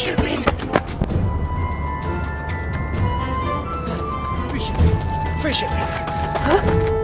Fisherman! Fisherman! Fisherman! Huh?